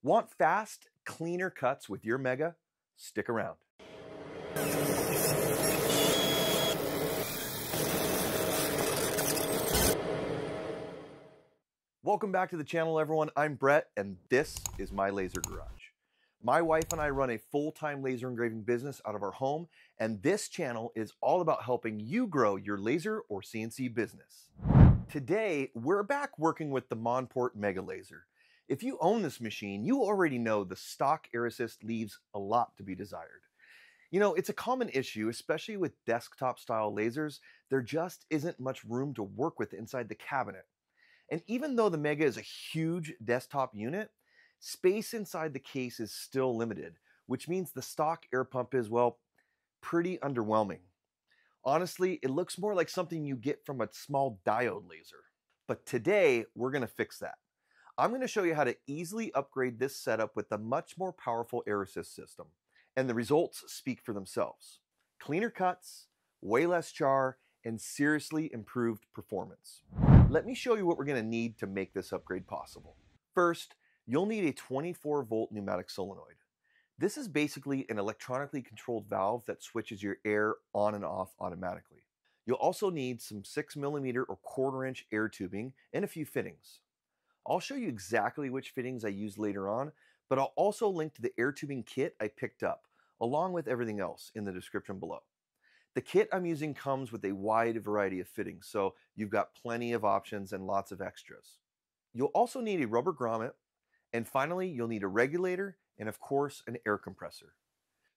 Want fast, cleaner cuts with your Mega? Stick around. Welcome back to the channel, everyone. I'm Brett, and this is my Laser Garage. My wife and I run a full time laser engraving business out of our home, and this channel is all about helping you grow your laser or CNC business. Today, we're back working with the Monport Mega Laser. If you own this machine, you already know the stock air assist leaves a lot to be desired. You know, it's a common issue, especially with desktop style lasers, there just isn't much room to work with inside the cabinet. And even though the Mega is a huge desktop unit, space inside the case is still limited, which means the stock air pump is, well, pretty underwhelming. Honestly, it looks more like something you get from a small diode laser. But today, we're going to fix that. I'm going to show you how to easily upgrade this setup with a much more powerful air assist system. And the results speak for themselves. Cleaner cuts, way less char, and seriously improved performance. Let me show you what we're going to need to make this upgrade possible. First, you'll need a 24 volt pneumatic solenoid. This is basically an electronically controlled valve that switches your air on and off automatically. You'll also need some 6 millimeter or quarter inch air tubing and a few fittings. I'll show you exactly which fittings I use later on, but I'll also link to the air tubing kit I picked up, along with everything else in the description below. The kit I'm using comes with a wide variety of fittings, so you've got plenty of options and lots of extras. You'll also need a rubber grommet, and finally, you'll need a regulator and, of course, an air compressor.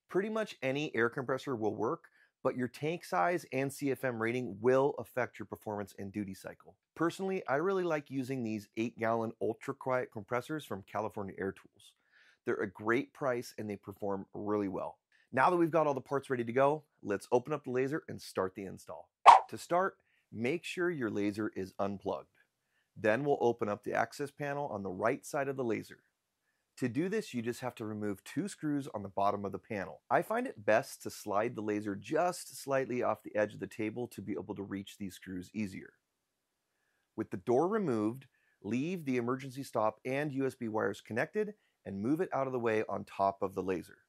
Pretty much any air compressor will work, but your tank size and CFM rating will affect your performance and duty cycle. Personally, I really like using these 8 gallon ultra quiet compressors from California Air Tools. They're a great price and they perform really well. Now that we've got all the parts ready to go, let's open up the laser and start the install. To start, make sure your laser is unplugged. Then we'll open up the access panel on the right side of the laser. To do this, you just have to remove two screws on the bottom of the panel. I find it best to slide the laser just slightly off the edge of the table to be able to reach these screws easier. With the door removed, leave the emergency stop and USB wires connected and move it out of the way on top of the laser.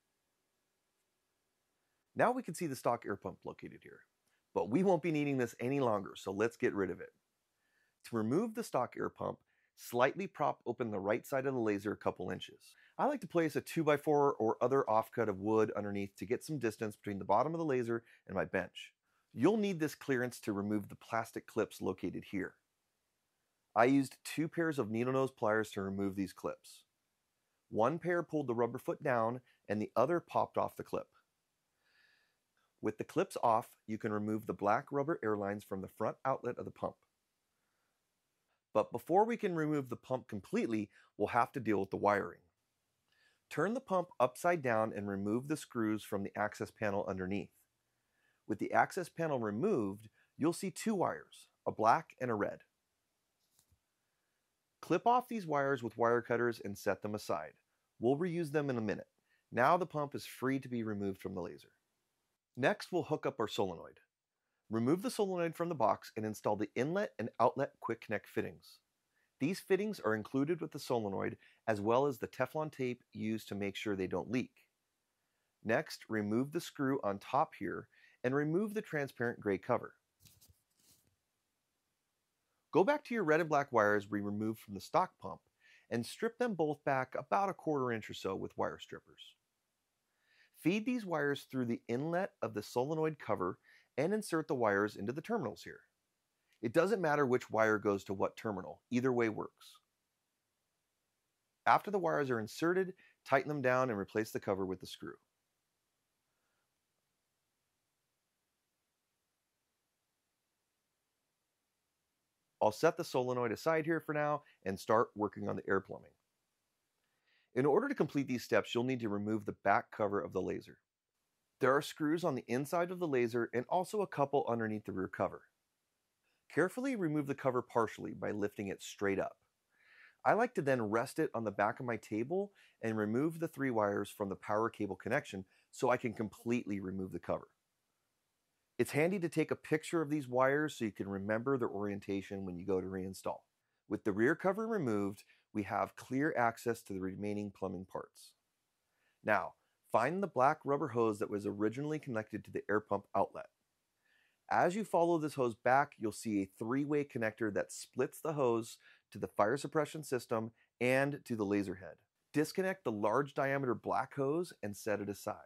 Now we can see the stock air pump located here, but we won't be needing this any longer, so let's get rid of it. To remove the stock air pump, slightly prop open the right side of the laser a couple inches. I like to place a 2x4 or other offcut of wood underneath to get some distance between the bottom of the laser and my bench. You'll need this clearance to remove the plastic clips located here. I used two pairs of needle nose pliers to remove these clips. One pair pulled the rubber foot down and the other popped off the clip. With the clips off, you can remove the black rubber air lines from the front outlet of the pump. But before we can remove the pump completely, we'll have to deal with the wiring. Turn the pump upside down and remove the screws from the access panel underneath. With the access panel removed, you'll see two wires, a black and a red. Clip off these wires with wire cutters and set them aside. We'll reuse them in a minute. Now the pump is free to be removed from the laser. Next, we'll hook up our solenoid. Remove the solenoid from the box and install the inlet and outlet quick connect fittings. These fittings are included with the solenoid as well as the Teflon tape used to make sure they don't leak. Next, remove the screw on top here and remove the transparent gray cover. Go back to your red and black wires we removed from the stock pump and strip them both back about a quarter inch or so with wire strippers. Feed these wires through the inlet of the solenoid cover and insert the wires into the terminals here. It doesn't matter which wire goes to what terminal, either way works. After the wires are inserted, tighten them down and replace the cover with the screw. I'll set the solenoid aside here for now and start working on the air plumbing. In order to complete these steps, you'll need to remove the back cover of the laser. There are screws on the inside of the laser and also a couple underneath the rear cover. Carefully remove the cover partially by lifting it straight up. I like to then rest it on the back of my table and remove the three wires from the power cable connection so I can completely remove the cover. It's handy to take a picture of these wires so you can remember their orientation when you go to reinstall. With the rear cover removed, we have clear access to the remaining plumbing parts. Now, find the black rubber hose that was originally connected to the air pump outlet. As you follow this hose back, you'll see a three-way connector that splits the hose to the fire suppression system and to the laser head. Disconnect the large diameter black hose and set it aside.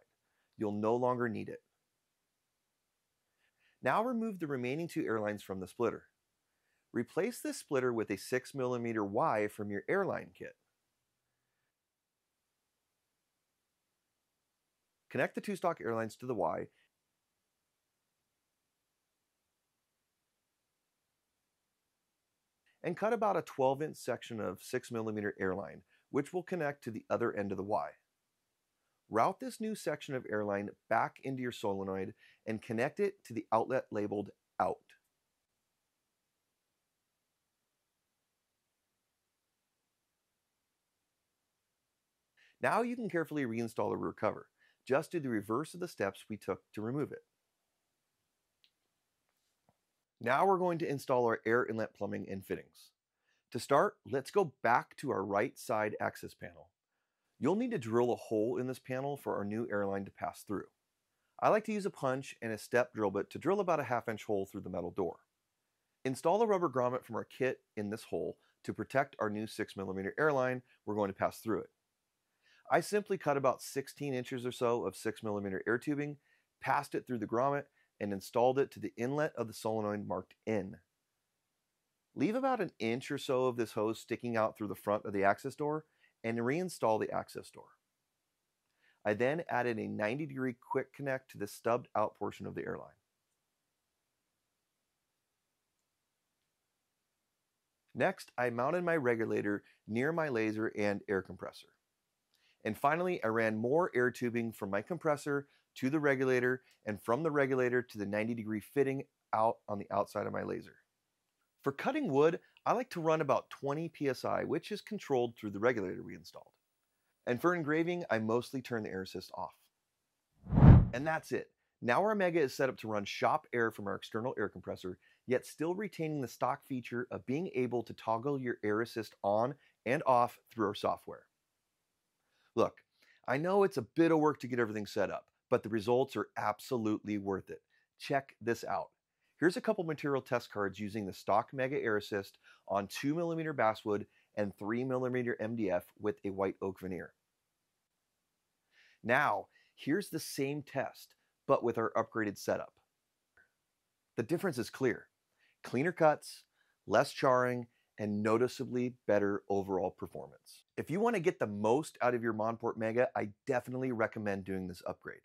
You'll no longer need it. Now remove the remaining two airlines from the splitter. Replace this splitter with a 6mm Y from your airline kit. Connect the two stock airlines to the Y and cut about a 12 inch section of 6mm airline, which will connect to the other end of the Y. Route this new section of airline back into your solenoid and connect it to the outlet labeled out. Now you can carefully reinstall the rear cover. Just do the reverse of the steps we took to remove it. Now we're going to install our air inlet plumbing and fittings. To start, let's go back to our right side access panel. You'll need to drill a hole in this panel for our new airline to pass through. I like to use a punch and a step drill bit to drill about a half inch hole through the metal door. Install the rubber grommet from our kit in this hole to protect our new 6mm airline we're going to pass through it. I simply cut about 16 inches or so of 6mm air tubing, passed it through the grommet, and installed it to the inlet of the solenoid marked N. Leave about an inch or so of this hose sticking out through the front of the access door and reinstall the access door. I then added a 90 degree quick connect to the stubbed out portion of the airline. Next, I mounted my regulator near my laser and air compressor. And finally, I ran more air tubing from my compressor to the regulator and from the regulator to the 90 degree fitting out on the outside of my laser. For cutting wood, I like to run about 20 psi, which is controlled through the regulator we installed. And for engraving, I mostly turn the air assist off. And that's it. Now our Mega is set up to run shop air from our external air compressor, yet still retaining the stock feature of being able to toggle your air assist on and off through our software. Look, I know it's a bit of work to get everything set up, but the results are absolutely worth it. Check this out. Here's a couple material test cards using the stock Mega Air Assist on 2mm basswood and 3mm MDF with a white oak veneer. Now, here's the same test, but with our upgraded setup. The difference is clear. Cleaner cuts, less charring, and noticeably better overall performance. If you want to get the most out of your Monport Mega, I definitely recommend doing this upgrade.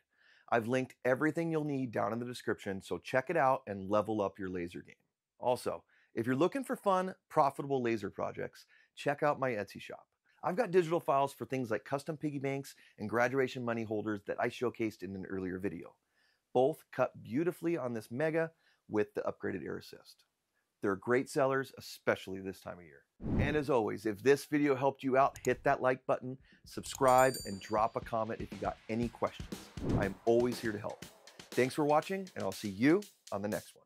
I've linked everything you'll need down in the description, so check it out and level up your laser game. Also, if you're looking for fun, profitable laser projects, check out my Etsy shop. I've got digital files for things like custom piggy banks and graduation money holders that I showcased in an earlier video. Both cut beautifully on this Mega with the upgraded Air Assist. They're great sellers, especially this time of year. And as always, if this video helped you out, hit that like button, subscribe, and drop a comment if you got any questions. I'm always here to help. Thanks for watching, and I'll see you on the next one.